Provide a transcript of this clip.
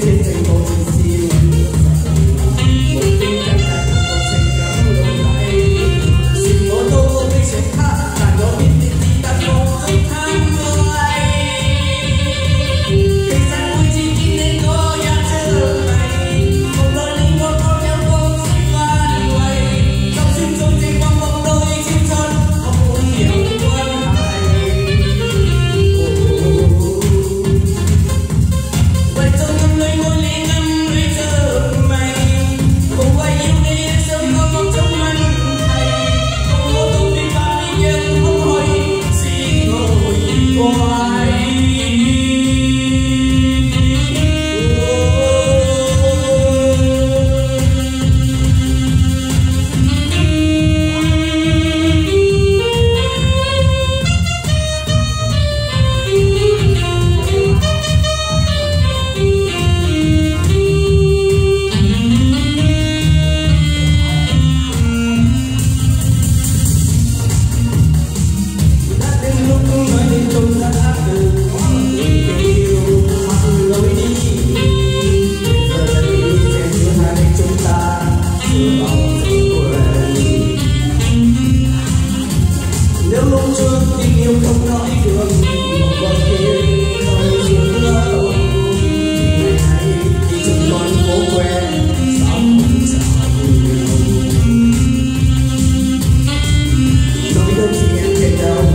beautiful to see you. down.